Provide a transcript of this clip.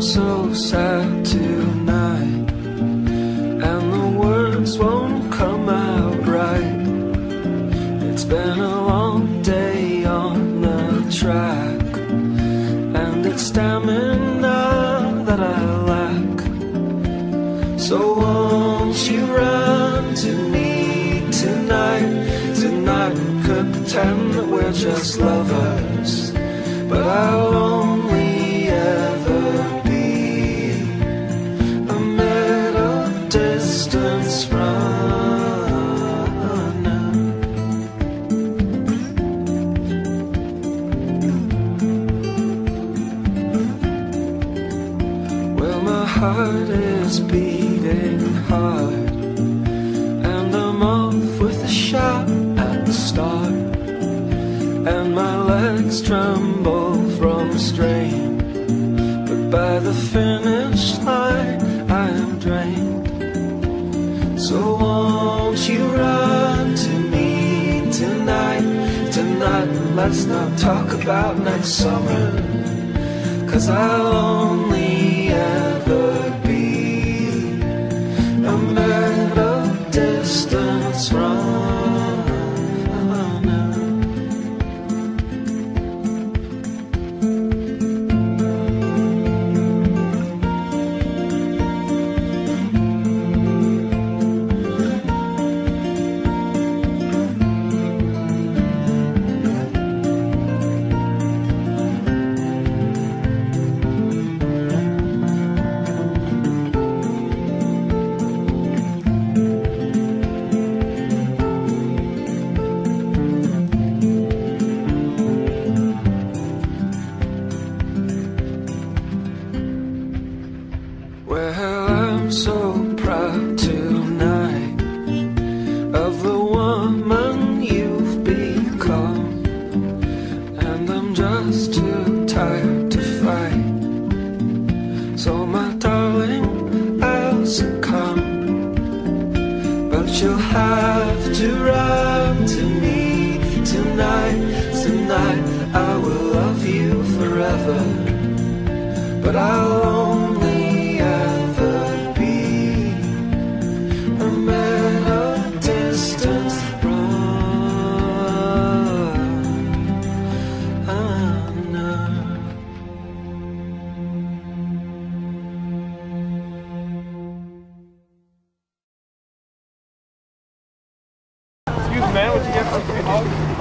so sad tonight, and the words won't come out right. It's been a long day on the track, and it's stamina that I lack. So won't you run to me tonight? Tonight we could pretend that we're just lovers, but I'll Well, my heart is beating hard, and I'm off with a shot at the start. And my legs tremble from strain, but by the finish line. So won't you run to me tonight? Tonight, let's not talk about next summer. Cause I'll only ever be a middle distance runner. Well, I'm so proud tonight of the woman you've become, and I'm just too tired to fight. So, my darling, I'll succumb, but you'll have to run to me tonight. Tonight, I will love you forever but I'll man, what you get for food? I get